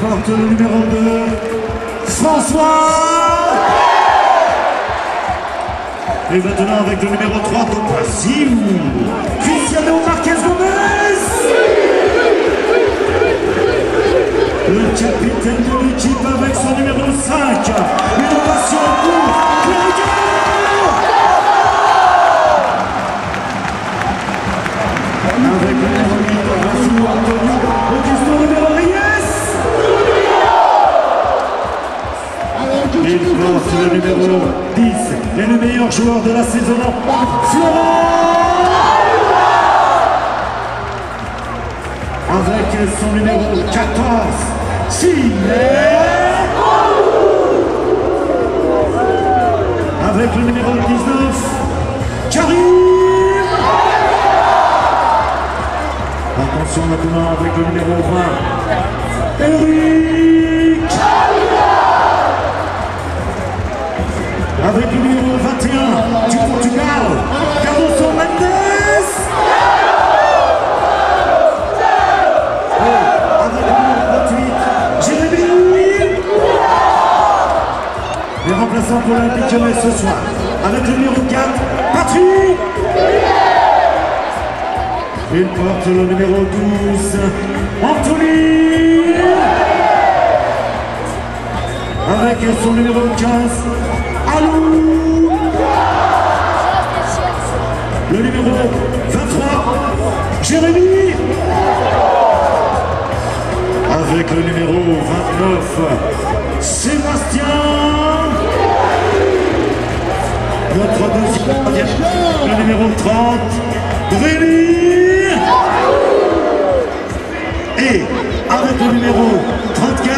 porte le numéro 2, François. Et maintenant avec le numéro 3, Brasil, Cristiano Marquez Gomez. Le capitaine de l'équipe avec son numéro 5, Il porte le numéro 10 et le meilleur joueur de la saison, Florent Avec son numéro 14, Chile Avec le numéro 19, Karim Attention maintenant avec le numéro 20, Eric avec le numéro 21 du Portugal, Carlos Mendes. Et avec le numéro 28, Jérémy. Les remplaçants pour l'Olympique Lyonnais ce soir. Avec le numéro 4, Patrick. Il porte le numéro 12, Anthony. Avec son numéro 15, Le numéro 23, Jérémy Avec le numéro 29, Sébastien Notre deuxième le numéro 30, Brély Et avec le numéro 34,